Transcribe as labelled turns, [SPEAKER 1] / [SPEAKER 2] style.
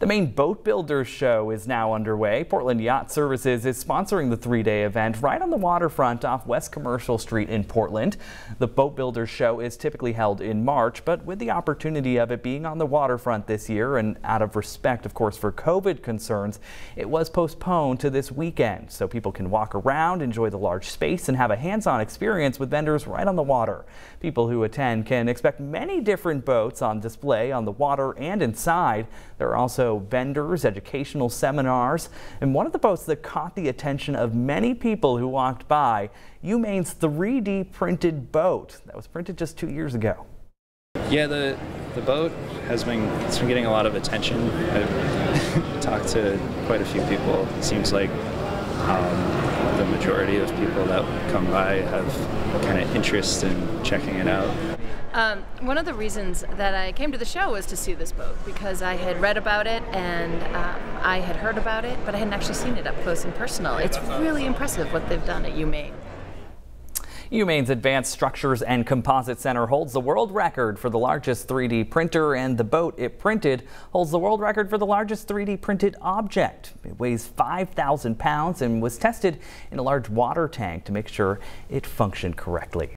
[SPEAKER 1] The Maine boat builders show is now underway. Portland Yacht Services is sponsoring the three-day event right on the waterfront off West Commercial Street in Portland. The boat builders show is typically held in March, but with the opportunity of it being on the waterfront this year and out of respect, of course, for COVID concerns, it was postponed to this weekend so people can walk around, enjoy the large space, and have a hands-on experience with vendors right on the water. People who attend can expect many different boats on display on the water and inside. There are also vendors, educational seminars, and one of the boats that caught the attention of many people who walked by, UMaine's 3D printed boat that was printed just two years ago.
[SPEAKER 2] Yeah, the the boat has been it's been getting a lot of attention. I've talked to quite a few people. It seems like um, the majority of people that come by have kind of interest in checking it out.
[SPEAKER 3] Um, one of the reasons that I came to the show was to see this boat because I had read about it and um, I had heard about it, but I hadn't actually seen it up close and personal. It's really impressive what they've done at UMaine.
[SPEAKER 1] UMaine's Advanced Structures and Composite Center holds the world record for the largest 3D printer, and the boat it printed holds the world record for the largest 3D printed object. It weighs 5,000 pounds and was tested in a large water tank to make sure it functioned correctly.